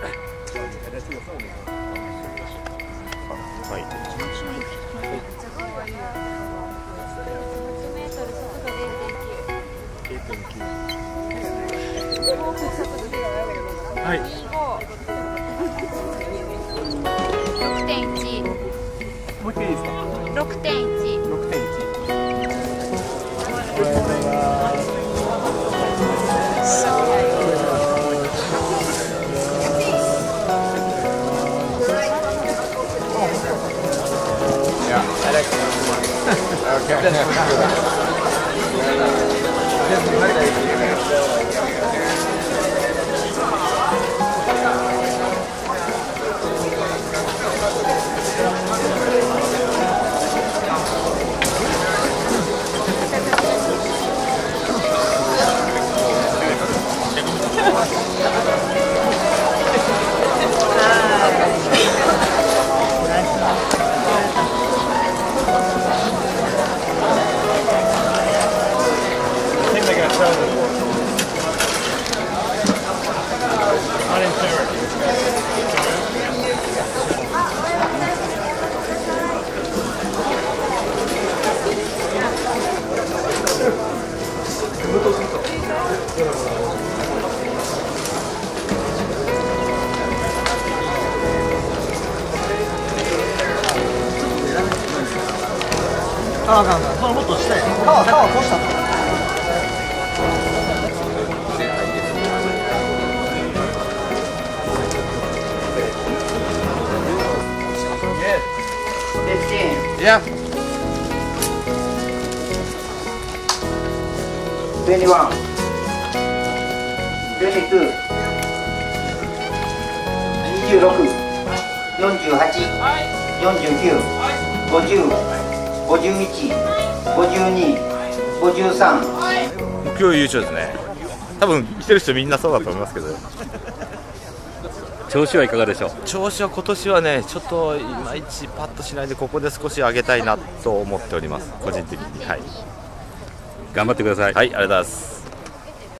はい。はい okay. ああかんかんそのもっと下や川川越した。と Yeah. 21 22 26 48 49 50 51 52 53目標優勝ですね。多分来てる人みんなそうだと思いますけど。調子はいかがでしょう？調子は今年はね、ちょっといまいちパッとしないで、ここで少し上げたいなと思っております。個人的に。はい。頑張ってくださいはい、ありがとうございます。